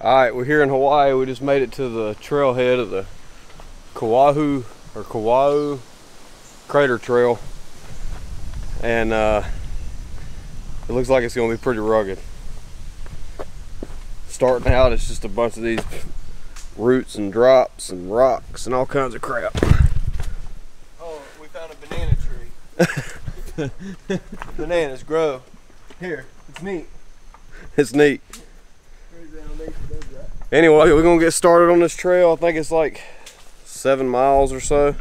All right, we're here in Hawaii. We just made it to the trailhead of the Kauahu or Kauau Crater Trail. And uh, it looks like it's gonna be pretty rugged. Starting out, it's just a bunch of these roots and drops and rocks and all kinds of crap. Oh, we found a banana tree. Bananas grow. Here, it's neat. It's neat. Anyway, we're gonna get started on this trail. I think it's like seven miles or so.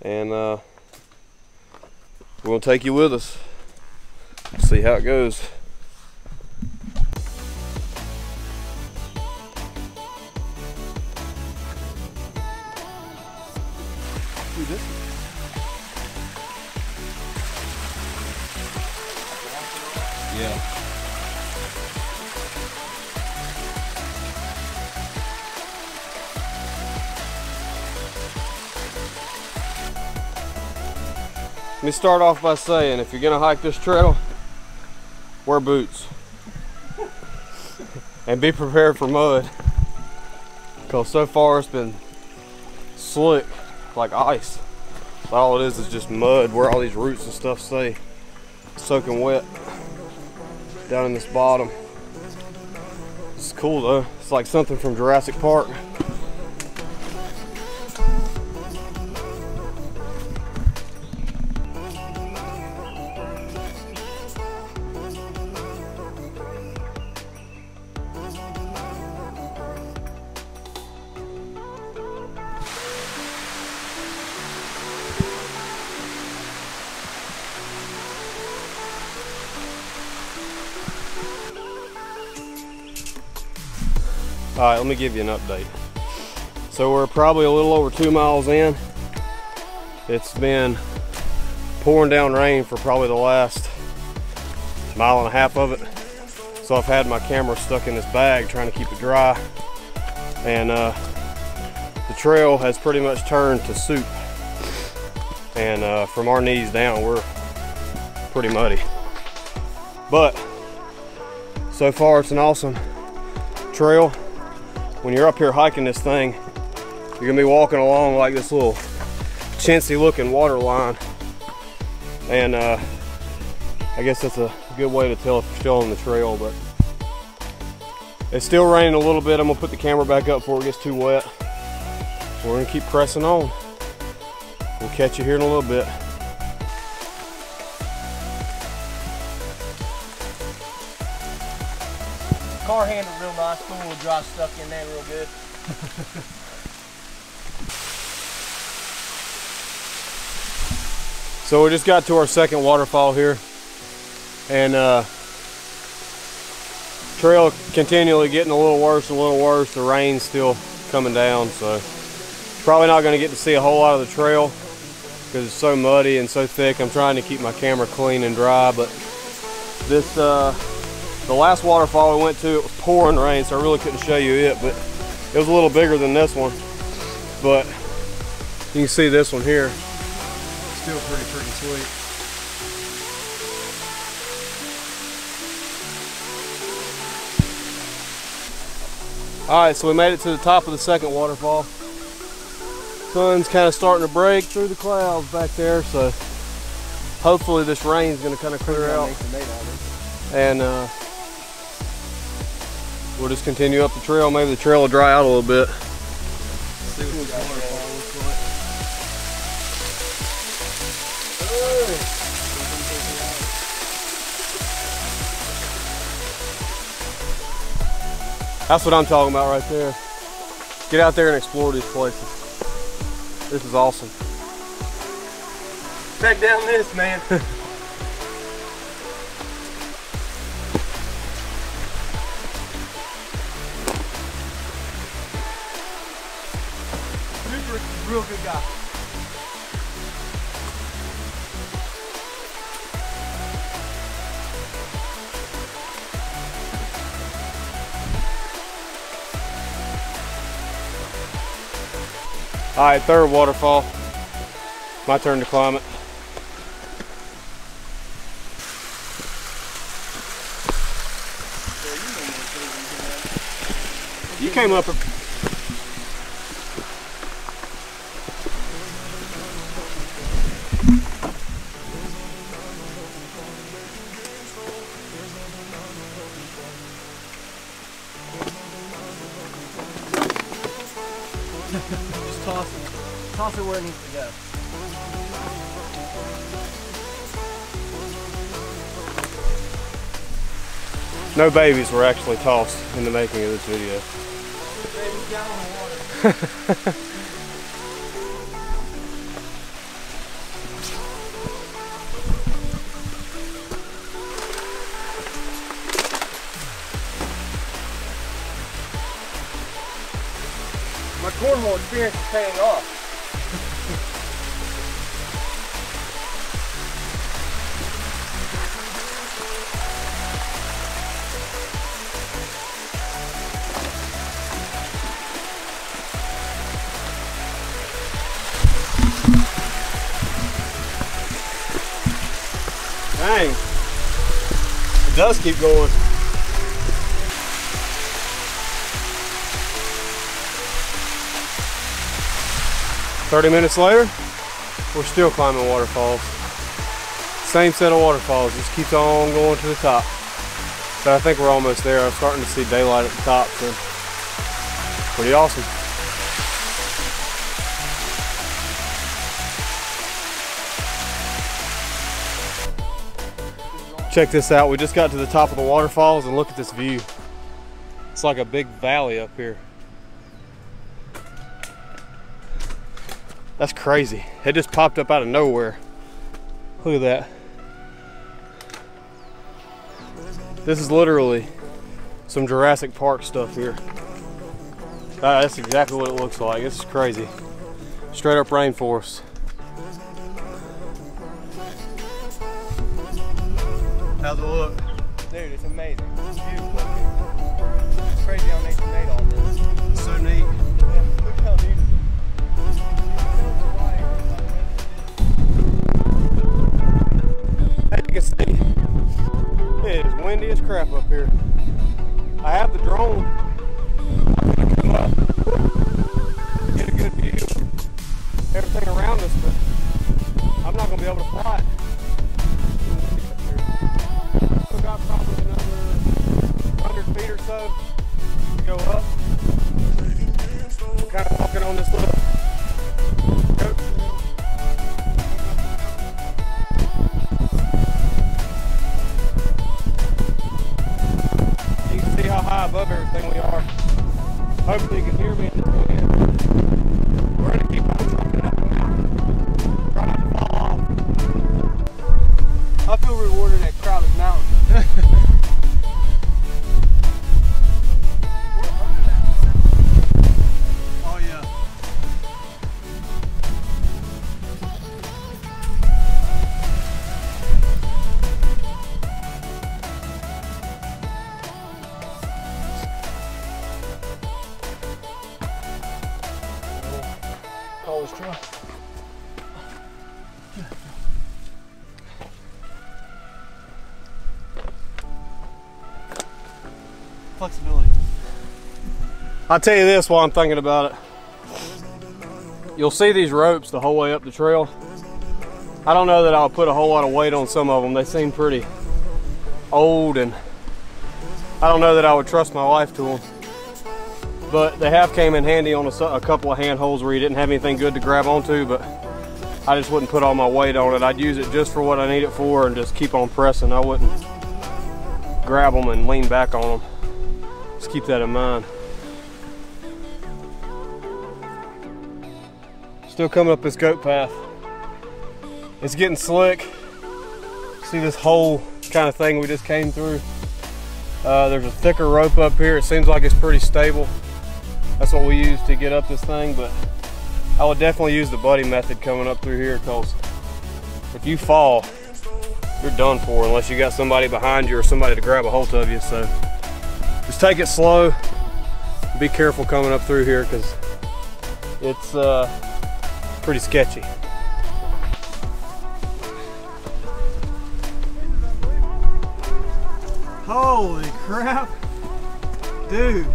And uh, gonna take you with us. See how it goes. Start off by saying if you're gonna hike this trail, wear boots. and be prepared for mud. Because so far it's been slick, like ice. All it is is just mud where all these roots and stuff stay soaking wet down in this bottom. It's cool though. It's like something from Jurassic Park. All right, let me give you an update. So we're probably a little over two miles in. It's been pouring down rain for probably the last mile and a half of it. So I've had my camera stuck in this bag trying to keep it dry. And uh, the trail has pretty much turned to soup. And uh, from our knees down, we're pretty muddy. But so far it's an awesome trail when you're up here hiking this thing, you're gonna be walking along like this little chintzy looking water line. And uh, I guess that's a good way to tell if you're still on the trail, but it's still raining a little bit. I'm gonna put the camera back up before it gets too wet. We're gonna keep pressing on. We'll catch you here in a little bit. Stuck in there real good. So we just got to our second waterfall here. And uh, trail continually getting a little worse a little worse. The rain's still coming down, so probably not going to get to see a whole lot of the trail because it's so muddy and so thick. I'm trying to keep my camera clean and dry, but this uh, the last waterfall we went to, it was pouring rain, so I really couldn't show you it, but it was a little bigger than this one. But you can see this one here. Still pretty freaking sweet. All right, so we made it to the top of the second waterfall. Sun's kind of starting to break through the clouds back there, so hopefully this rain's gonna kind of clear out. And uh, we'll just continue up the trail. Maybe the trail will dry out a little bit. That's what I'm talking about right there. Get out there and explore these places. This is awesome. Back down this, man. real good guy. All right, third waterfall. My turn to climb it. You came up. No babies were actually tossed in the making of this video. My cornhole experience is paying off. Dang. It does keep going. Thirty minutes later, we're still climbing waterfalls. Same set of waterfalls, just keeps on going to the top. But I think we're almost there. I'm starting to see daylight at the top, so pretty awesome. Check this out. We just got to the top of the waterfalls and look at this view. It's like a big valley up here. That's crazy. It just popped up out of nowhere. Look at that. This is literally some Jurassic Park stuff here. Ah, that's exactly what it looks like. This is crazy. Straight up rainforest. How's it look? Dude, it's amazing. It's beautiful. It's crazy how nature made all this. So neat. Look how neat it is. As you can see, it is windy as crap up here. I have the drone. Hopefully you can hear me Flexibility. I'll tell you this while I'm thinking about it. You'll see these ropes the whole way up the trail. I don't know that I'll put a whole lot of weight on some of them. They seem pretty old and I don't know that I would trust my life to them. But they have came in handy on a, a couple of handholds where you didn't have anything good to grab onto, but I just wouldn't put all my weight on it. I'd use it just for what I need it for and just keep on pressing. I wouldn't grab them and lean back on them. Just keep that in mind. Still coming up this goat path. It's getting slick. See this whole kind of thing we just came through. Uh, there's a thicker rope up here. It seems like it's pretty stable. That's what we use to get up this thing, but I would definitely use the buddy method coming up through here because if you fall, you're done for unless you got somebody behind you or somebody to grab a hold of you. So just take it slow. Be careful coming up through here because it's uh, pretty sketchy. Holy crap. Dude.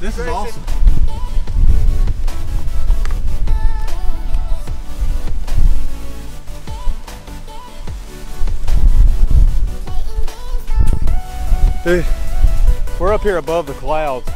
This is awesome. We're up here above the clouds.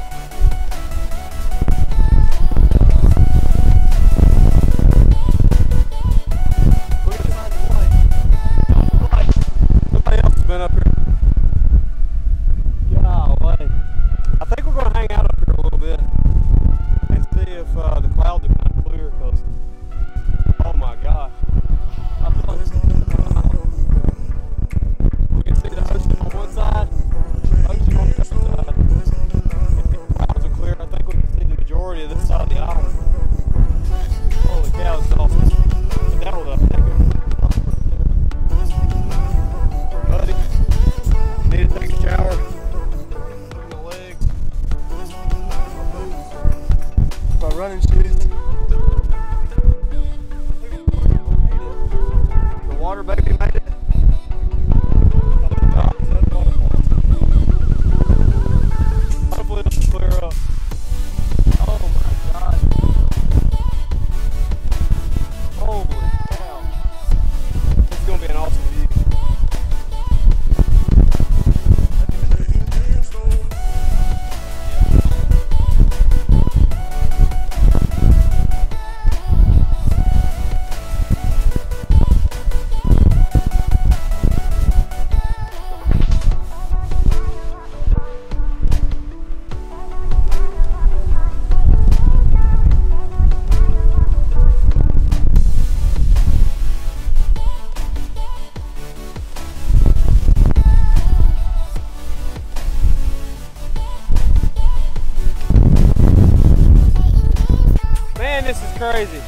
Crazy.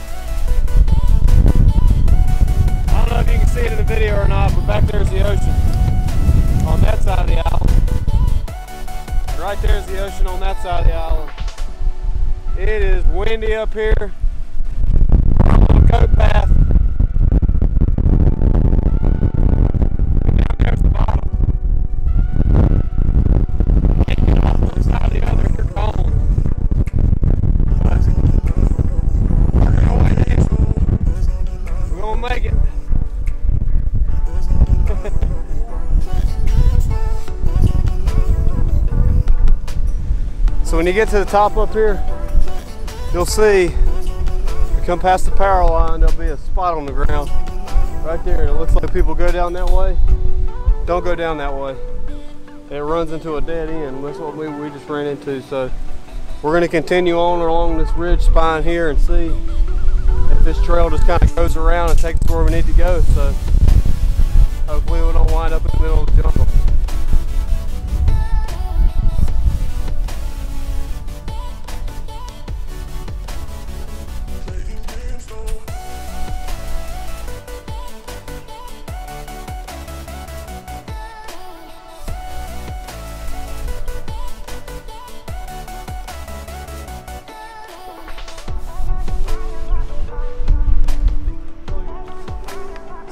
I don't know if you can see it in the video or not, but back there's the ocean. On that side of the island. Right there's the ocean on that side of the island. It is windy up here. When you get to the top up here, you'll see you come past the power line, there'll be a spot on the ground right there. It looks like people go down that way. Don't go down that way. It runs into a dead end. That's what we, we just ran into. So we're gonna continue on along this ridge spine here and see if this trail just kind of goes around and takes us where we need to go. So hopefully we don't wind up in the middle of the jungle.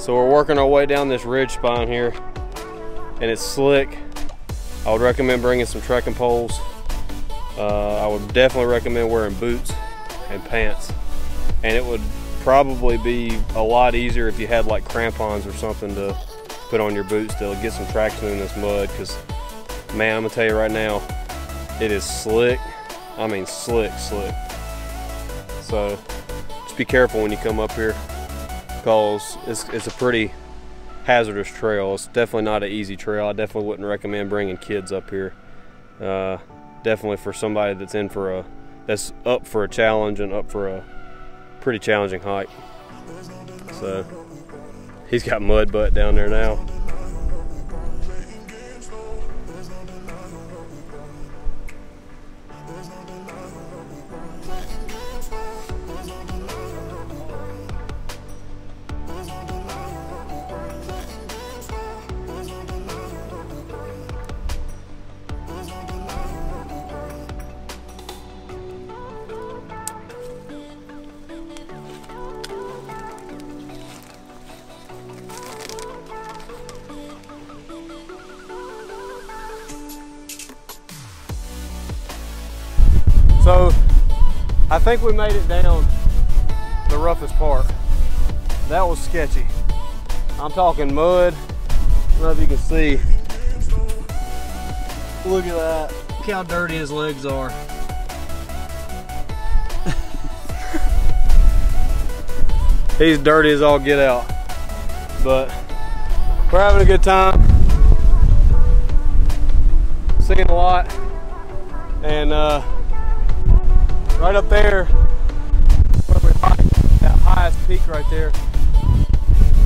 So we're working our way down this ridge spine here and it's slick. I would recommend bringing some trekking poles. Uh, I would definitely recommend wearing boots and pants. And it would probably be a lot easier if you had like crampons or something to put on your boots to get some traction in this mud because man, I'm gonna tell you right now, it is slick. I mean slick, slick. So just be careful when you come up here because it's, it's a pretty hazardous trail. It's definitely not an easy trail. I definitely wouldn't recommend bringing kids up here. Uh, definitely for somebody that's in for a that's up for a challenge and up for a pretty challenging hike. So he's got mud butt down there now. Think we made it down the roughest part. That was sketchy. I'm talking mud. I don't know if you can see. Look at that. Look how dirty his legs are. He's dirty as all get out. But we're having a good time. Seeing a lot. And uh, right up there, where we hiked, that highest peak right there,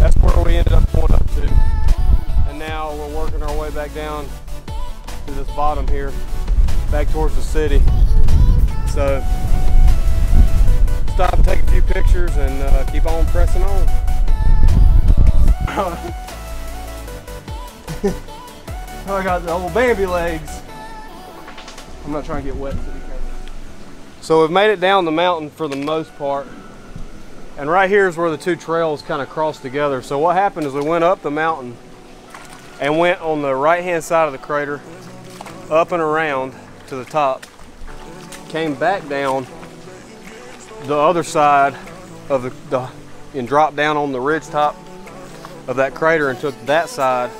that's where we ended up going up to. And now we're working our way back down to this bottom here, back towards the city. So stop take a few pictures and uh, keep on pressing on. I got the old Bambi legs. I'm not trying to get wet camera. So we've made it down the mountain for the most part. And right here is where the two trails kind of cross together. So what happened is we went up the mountain and went on the right hand side of the crater, up and around to the top, came back down the other side of the, the and dropped down on the ridge top of that crater and took that side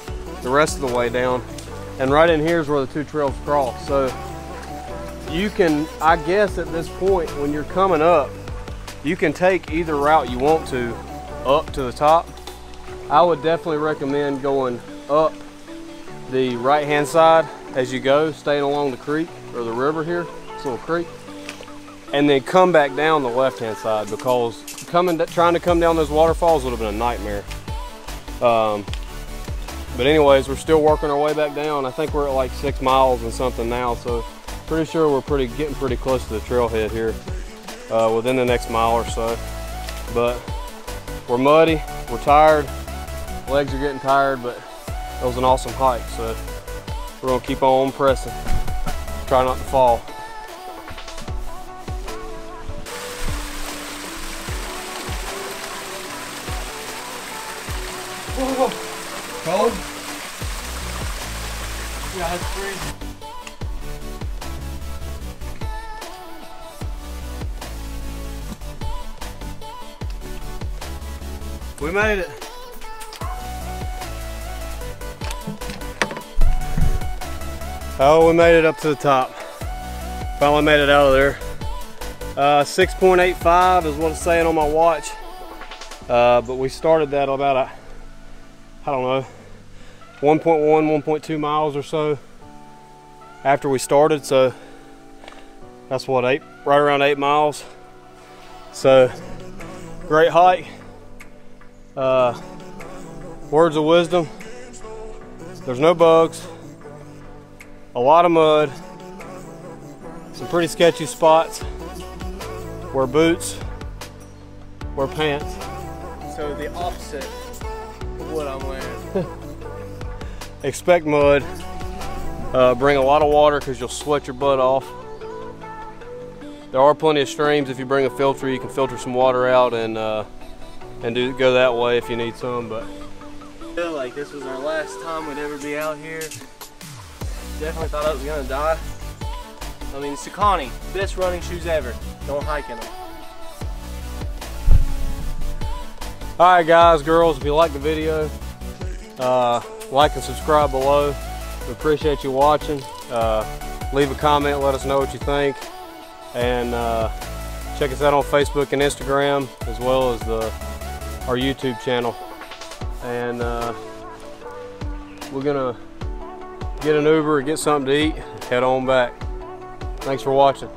the rest of the way down. And right in here is where the two trails cross. So you can, I guess at this point, when you're coming up, you can take either route you want to up to the top. I would definitely recommend going up the right hand side as you go, staying along the creek or the river here, this little creek, and then come back down the left hand side because coming, trying to come down those waterfalls would have been a nightmare. Um, but anyways, we're still working our way back down. I think we're at like six miles and something now, so pretty sure we're pretty getting pretty close to the trailhead here uh, within the next mile or so. But we're muddy, we're tired, legs are getting tired, but it was an awesome hike, so we're gonna keep on pressing. Try not to fall. Cold? Yeah, it's freezing. We made it. Oh, we made it up to the top. Finally made it out of there. Uh, 6.85 is what it's saying on my watch. Uh, but we started that about a, I don't know, 1.1, 1.2 miles or so after we started. So that's what, eight, right around eight miles. So great hike. Uh, words of wisdom. There's no bugs. A lot of mud. Some pretty sketchy spots. Wear boots. Wear pants. So the opposite of what I'm wearing. Expect mud. Uh, bring a lot of water because you'll sweat your butt off. There are plenty of streams. If you bring a filter, you can filter some water out and uh, and do go that way if you need some. But I feel like this was our last time we'd ever be out here. Definitely thought I was gonna die. I mean, Saucony, best running shoes ever. Don't hike in them. all right, guys, girls, if you like the video, uh, like and subscribe below. We appreciate you watching. Uh, leave a comment, let us know what you think, and uh, check us out on Facebook and Instagram as well as the our YouTube channel. And uh, we're gonna get an Uber, get something to eat, head on back. Thanks for watching.